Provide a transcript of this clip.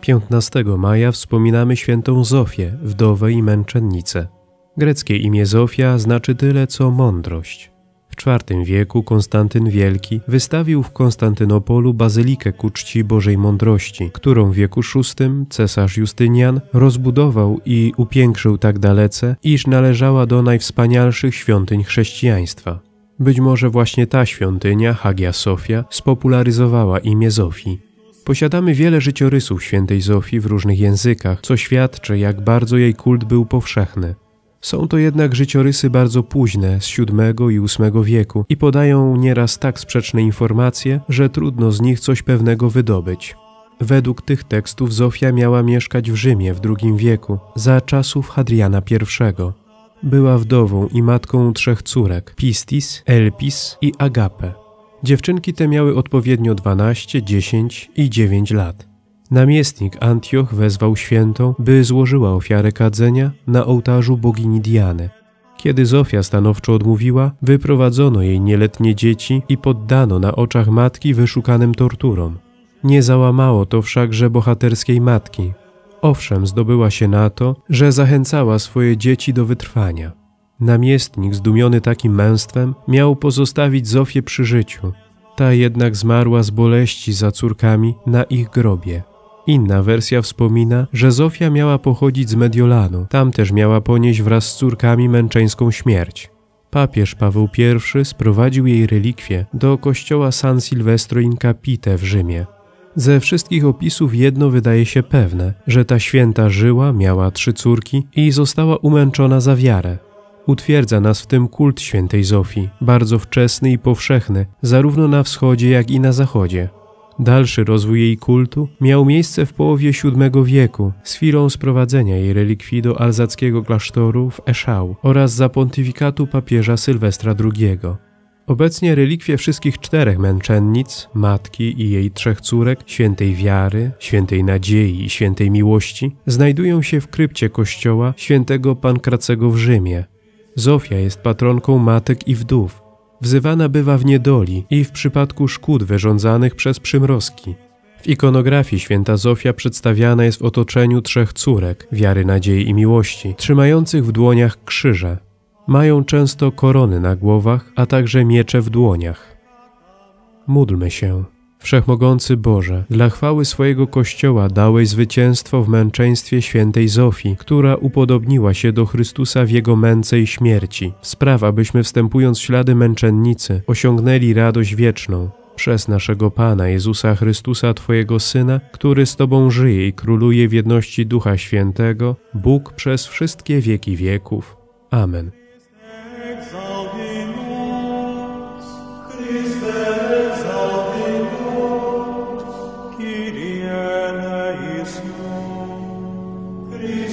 15 maja wspominamy świętą Zofię, wdowę i męczennicę. Greckie imię Zofia znaczy tyle co mądrość. IV wieku Konstantyn Wielki wystawił w Konstantynopolu bazylikę ku czci Bożej Mądrości, którą w wieku VI cesarz Justynian rozbudował i upiększył tak dalece, iż należała do najwspanialszych świątyń chrześcijaństwa. Być może właśnie ta świątynia, Hagia Sofia, spopularyzowała imię Zofii. Posiadamy wiele życiorysów świętej Zofii w różnych językach, co świadczy, jak bardzo jej kult był powszechny. Są to jednak życiorysy bardzo późne, z VII i VIII wieku i podają nieraz tak sprzeczne informacje, że trudno z nich coś pewnego wydobyć. Według tych tekstów Zofia miała mieszkać w Rzymie w II wieku, za czasów Hadriana I. Była wdową i matką trzech córek, Pistis, Elpis i Agape. Dziewczynki te miały odpowiednio 12, 10 i 9 lat. Namiestnik Antioch wezwał świętą, by złożyła ofiarę kadzenia na ołtarzu bogini Diany. Kiedy Zofia stanowczo odmówiła, wyprowadzono jej nieletnie dzieci i poddano na oczach matki wyszukanym torturom. Nie załamało to wszakże bohaterskiej matki. Owszem, zdobyła się na to, że zachęcała swoje dzieci do wytrwania. Namiestnik, zdumiony takim męstwem, miał pozostawić Zofię przy życiu. Ta jednak zmarła z boleści za córkami na ich grobie. Inna wersja wspomina, że Zofia miała pochodzić z Mediolanu, tam też miała ponieść wraz z córkami męczeńską śmierć. Papież Paweł I sprowadził jej relikwie do kościoła San Silvestro in Capite w Rzymie. Ze wszystkich opisów jedno wydaje się pewne, że ta święta żyła, miała trzy córki i została umęczona za wiarę. Utwierdza nas w tym kult świętej Zofii, bardzo wczesny i powszechny, zarówno na wschodzie, jak i na zachodzie. Dalszy rozwój jej kultu miał miejsce w połowie VII wieku z chwilą sprowadzenia jej relikwii do alzackiego klasztoru w Eschau oraz za pontyfikatu papieża Sylwestra II. Obecnie relikwie wszystkich czterech męczennic, matki i jej trzech córek, świętej wiary, świętej nadziei i świętej miłości, znajdują się w krypcie kościoła świętego Pankracego w Rzymie. Zofia jest patronką matek i wdów, wzywana bywa w niedoli i w przypadku szkód wyrządzanych przez przymrozki. W ikonografii święta Zofia przedstawiana jest w otoczeniu trzech córek, wiary, nadziei i miłości, trzymających w dłoniach krzyże. Mają często korony na głowach, a także miecze w dłoniach. Módlmy się. Wszechmogący Boże, dla chwały swojego Kościoła dałeś zwycięstwo w męczeństwie świętej Zofii, która upodobniła się do Chrystusa w Jego męce i śmierci. Spraw, abyśmy wstępując ślady męczennicy, osiągnęli radość wieczną. Przez naszego Pana Jezusa Chrystusa, Twojego Syna, który z Tobą żyje i króluje w jedności Ducha Świętego, Bóg przez wszystkie wieki wieków. Amen. be